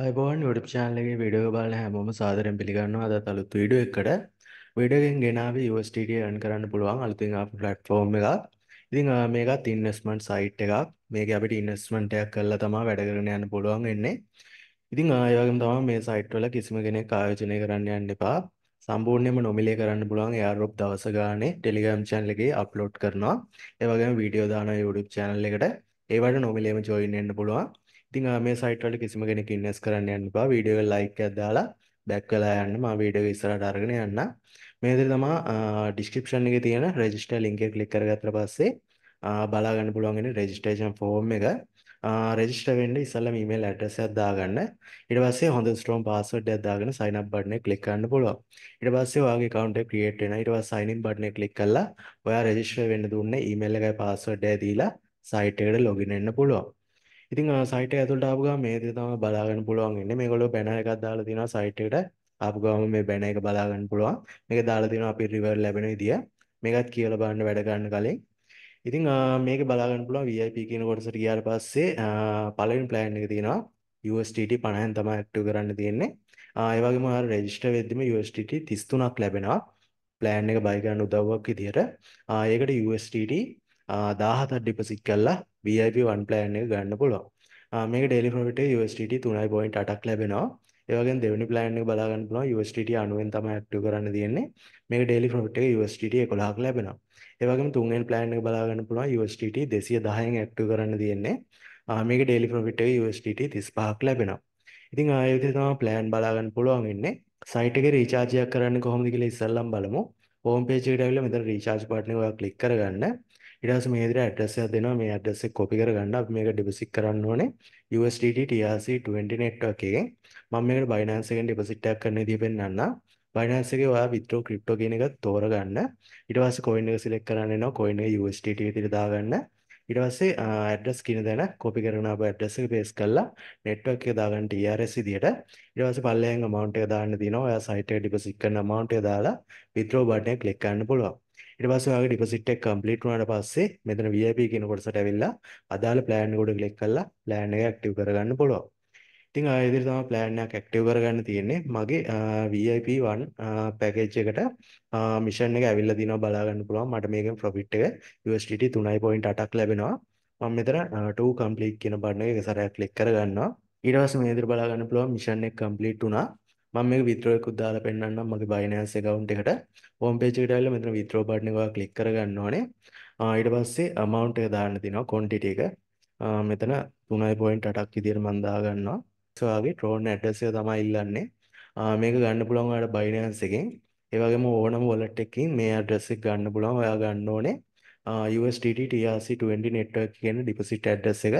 අයිබෝන් YouTube චානලගේ video බලන හැමෝම සාදරෙන් පිළිගන්නවා අදත් අලුත් වීඩියෝ එකකට වීඩියෝ එකෙන් ගෙනාවේ USDT earn කරන්න පුළුවන් අලුතින් ආපු platform එකක්. ඉතින් මේකත් ඉන්වෙස්ට්මන්ට් සයිට් එකක්. මේකේ අපිට ඉන්වෙස්ට්මන්ට් එකක් කරලා තමයි වැඩ කරගෙන යන්න පුළුවන් වෙන්නේ. ඉතින් ඒ වගේම තමයි මේ සයිට් වල කිසිම කෙනෙක් ආයෝජනය කරන්න යන්න එපා. සම්පූර්ණයෙන්ම නොමිලේ කරන්න පුළුවන් එයාඩ්‍රොප් දවස ගානේ Telegram channel එකේ අප්ලෝඩ් කරනවා. ඒ වගේම වීඩියෝ දානවා YouTube channel එකට. ඒවට නොමිලේම join වෙන්න පුළුවන්. ඉතින් මේ සයිට් වල කිසිම කෙනෙක් ඉන්වෙස්ට් කරන්න යන්න එපා. වීඩියෝ එක ලයික් එකක් දාලා බැක් වෙලා යන්න. මම වීඩියෝ එක ඉස්සරහට අරගෙන යන්න. මේ විදිහට තමයි ඩිස්ක්‍රිප්ෂන් එකේ තියෙන රෙජිස්ටර් ලින්ක් එක ක්ලික් කරගත්තට පස්සේ බලා ගන්න පුළුවන් ඉන්නේ රෙජිස්ට්‍රේෂන් ෆෝම් එක. රෙජිස්ටර් වෙන්න ඉස්සෙල්ලාම ඊමේල් ඇඩ්‍රස් එකක් දාගන්න. ඊට පස්සේ හොඳ ස්ට්‍රෝං පාස්වර්ඩ් එකක් දාගෙන sign up බටන් එක ක්ලික් කරන්න පුළුවන්. ඊට පස්සේ ඔයාගේ account එක create වෙනවා. ඊට පස්සේ sign in බටන් එක ක්ලික් කරලා ඔයා රෙජිස්ටර් වෙන්න දුන්නේ ඊමේල් එකයි පාස්වර්ඩ් එකයි දීලා සයිට් එකට login වෙන්න පුළුවන්. ඉතින් සයිට් එක ඇතුළට ආපු ගමන් මේ දේ තමයි බලා ගන්න පුළුවන් ඉන්නේ. මේගොල්ලෝ බැනර් එකක් දාලා තිනවා සයිට් එකට. ආපු ගමන් මේ බැනර් එක බලා ගන්න පුළුවන්. මේක දාලා තිනවා අපි රිවර් ලැබෙන විදිය. මේකත් කියලා බලන්න වැඩ ගන්න කලින්. ඉතින් මේක බලා ගන්න පුළුවන් VIP කියන කොටසට ගියාට පස්සේ පළවෙනි ප්ලෑන් එක තියෙනවා USDT 50න් තමයි ඇක්ටිව් කරන්න තියෙන්නේ. ඒ වගේම ආර රෙජිස්ටර් වෙද්දිම USDT 33ක් ලැබෙනවා. ප්ලෑන් එක බයි ගන්න උදව්වක් විදියට. ඒකට USDT 17ක් ඩිපොසිට් කරලා VIP 1 ප්ලෑන් එක ගන්න පුළුවන්. මේක ඩේලි ප්‍රොෆිට් එක USDT 3.8ක් ලැබෙනවා. ඒ වගේම දෙවෙනි ප්ලෑන් එක බලා ගන්න පුළුවන් USDT 90ෙන් තමයි ඇක්ටිව් කරන්න තියෙන්නේ. මේක ඩේලි ප්‍රොෆිට් එක USDT 11ක් ලැබෙනවා. ඒ වගේම තුන්වෙනි ප්ලෑන් එක බලා ගන්න පුළුවන් USDT 210න් ඇක්ටිව් කරන්න තියෙන්නේ. මේක ඩේලි ප්‍රොෆිට් එක USDT 35ක් ලැබෙනවා. ඉතින් ආයෙ විදිහට තමයි ප්ලෑන් බලා ගන්න පුළුවන් ඉන්නේ. සයිට් එකේ රීචාර්ජ් එකක් කරන්නේ කොහොමද කියලා ඉස්සෙල්ලම් බලමු. හෝම් පේජ් එකට ඇවිල්ලා මෙතන රීචාර්ජ් බටන් එක ඔයා ක්ලික් කරගන්න. ඊට පස්සේ මේ විදිහට ඇඩ්‍රස් එකක් දෙනවා. මේ ඇඩ්‍රස් එක කොපි කරගන්න. අපි මේක ඩිපොසිට් කරන්න ඕනේ USDT TRC20 network එකෙන්. මම මේකට Binance එකෙන් ඩිපොසිට් එකක් කරන්න විදිහ පෙන්නන්නම්. Binance එකේ ඔයා withdraw crypto කියන එක තෝරගන්න. ඊට පස්සේ coin එක select කරන්න එනවා. coin එක USDT විදිහට දාගන්න. ඊට පස්සේ ඇඩ්‍රස් කියන තැන කොපි කරගෙන ආපු ඇඩ්‍රස් එක පේස්ට් කරලා network එක දාගන්න TRS විදියට ඊට පස්සේ පල්ලෙහාන් amount එක දාන්න තියෙනවා ඔයා site එකට deposit කරන amount එක දාලා withdraw button එක click කරන්න පුළුවන් ඊට පස්සේ ඔයාගේ deposit එක complete වුණාට පස්සේ මෙතන VIP කියන කොටසට ඇවිල්ලා අදාළ plan එකට click කරලා plan එක active කරගන්න පුළුවන්. ඉතින් ආයෙ විදිහට තමයි plan එකක් active කරගන්න තියෙන්නේ. මගේ VIP 1 package එකට mission එක ඇවිල්ලා දිනවා බලා ගන්න පුළුවන්. මට මේකෙන් profit එක USDT 3.8ක් ලැබෙනවා. මම මෙතන 2 complete කියන බටන් එක එක සැරයක් click කරගන්නවා. ඊට පස්සේ මේ විදිහට බලා ගන්න පුළුවන්. mission එක complete වුණා. මම මේක withdraw එකකුත් දාලා පෙන්නන්නම්. මගේ Binance account එකට. Home page එකට ඇවිල්ලා මෙතන withdraw button එක ඔයා click කරගන්න ඕනේ. ඊට පස්සේ amount එක දාන්න තියෙනවා quantity එක. මෙතන 3.8ක් විදිහට මම දාගන්නවා. ඔයාගේ Tron address එක තමයි ඉල්ලන්නේ. මේක ගන්න පුළුවන් ඔයාලට Binance එකෙන්. ඒ වගේම ඕනම wallet එකකින් මේ address එක ගන්න පුළුවන් ඔයා ගන්න ඕනේ. USDT TRC20 network කියන deposit address එක.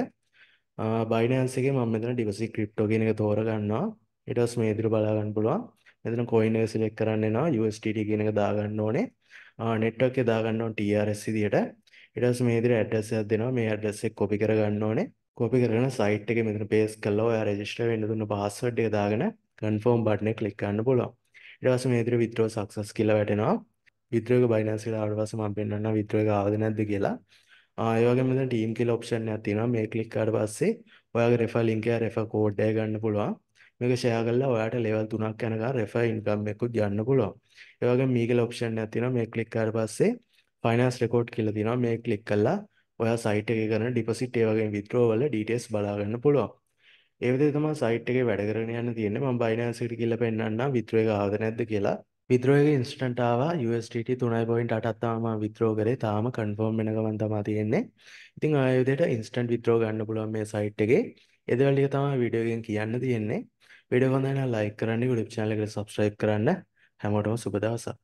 Binance එකේ මම මෙතන deposit crypto කියන එක තෝරගන්නවා. ඊට පස්සේ මේ විදිහට බලා ගන්න පුළුවන් මෙතන coin එක select කරන්න එනවා USDT කියන එක දාගන්න ඕනේ network එක දාගන්න ඕනේ TRS විදියට ඊට පස්සේ මේ විදිහට address එකක් දෙනවා මේ address එක copy කරගන්න ඕනේ කොපි කරගෙන සයිට් එකේ මෙතන පේස්ට් කරලා ඔයා රෙජිස්ටර් වෙන්න දුන්න පාස්වර්ඩ් එක දාගෙන කන්ෆර්ම් බටන් එක ක්ලික් කරන්න පුළුවන්. ඊට පස්සේ මේ විදිහට withdraw success කියලා වැටෙනවා. withdraw එක Binance එකට ආවට පස්සේ මම පෙන්නන්නම් withdraw එක ආවද නැද්ද කියලා. ආ ඒ වගේම මෙතන team කියලා option එකක් තියෙනවා. මේ ක්ලික් කරාට පස්සේ ඔයාගේ refer link එක refer code එක ගන්න පුළුවන්. මේක share කරලා ඔයාට level 3ක් යනකම් refer income එකකුත් ගන්න පුළුවන්. ඒ වගේම මේ කියලා option එකක් තියෙනවා. මේ ක්ලික් කරාට පස්සේ finance record කියලා තියෙනවා. මේ ක්ලික් කළා ඔයා සයිට් එකේ කරන ඩිපොසිට් ඒ වගේ විත්ඩ්‍රෝ වල ඩීටේල්ස් බලා ගන්න පුළුවන්. ඒ විදිහට තමයි සයිට් එකේ වැඩ කරගෙන යන්න තියෙන්නේ. මම Binance එකට ගිහලා පෙන්නන්නම් විත්ඩ්‍රෝ එක ආවද නැද්ද කියලා. විත්ඩ්‍රෝ එක ඉන්ස්ටන්ට් ආවා USDT 3.8ක් තමයි මම විත්ඩ්‍රෝ කරේ. තාම කන්ෆර්ම් වෙන ගමන් තමයි තියෙන්නේ. ඉතින් ආයෙ විදිහට ඉන්ස්ටන්ට් විත්ඩ්‍රෝ ගන්න පුළුවන් මේ සයිට් එකේ. ඒ දේවල් ටික තමයි වීඩියෝ එකෙන් කියන්න තියෙන්නේ. වීඩියෝ හොඳ නම් ලයික් කරන්න, YouTube channel එකට subscribe කරන්න. හැමෝටම සුබ දවසක්.